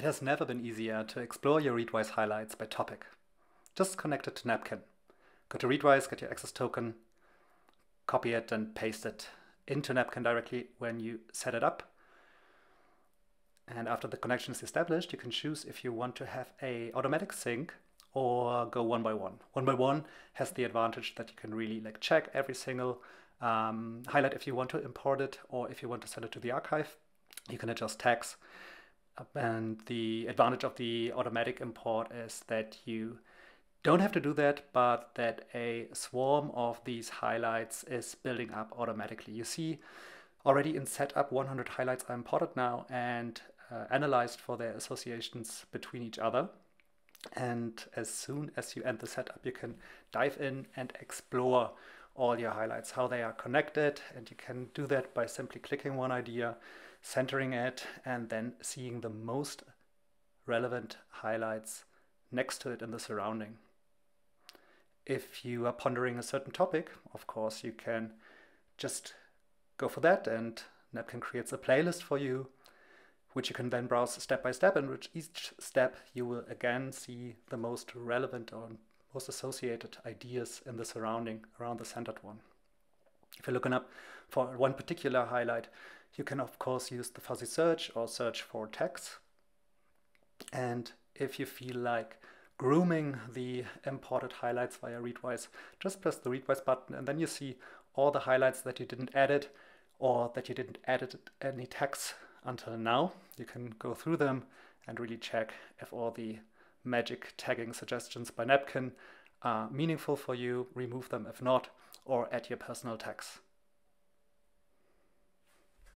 It has never been easier to explore your Readwise highlights by topic. Just connect it to Napkin. Go to Readwise, get your access token, copy it and paste it into Napkin directly when you set it up. And after the connection is established, you can choose if you want to have a automatic sync or go one by one. One by one has the advantage that you can really like check every single um, highlight if you want to import it or if you want to send it to the archive. You can adjust tags. And the advantage of the automatic import is that you don't have to do that, but that a swarm of these highlights is building up automatically. You see already in setup 100 highlights are imported now and uh, analyzed for their associations between each other. And as soon as you end the setup, you can dive in and explore all your highlights, how they are connected. And you can do that by simply clicking one idea, centering it, and then seeing the most relevant highlights next to it in the surrounding. If you are pondering a certain topic, of course, you can just go for that and Napkin creates a playlist for you which you can then browse step by step, and which each step you will again see the most relevant or most associated ideas in the surrounding around the centered one. If you're looking up for one particular highlight, you can of course use the fuzzy search or search for text. And if you feel like grooming the imported highlights via Readwise, just press the Readwise button and then you see all the highlights that you didn't edit or that you didn't edit any text until now. You can go through them and really check if all the magic tagging suggestions by Napkin are meaningful for you, remove them if not, or add your personal tags.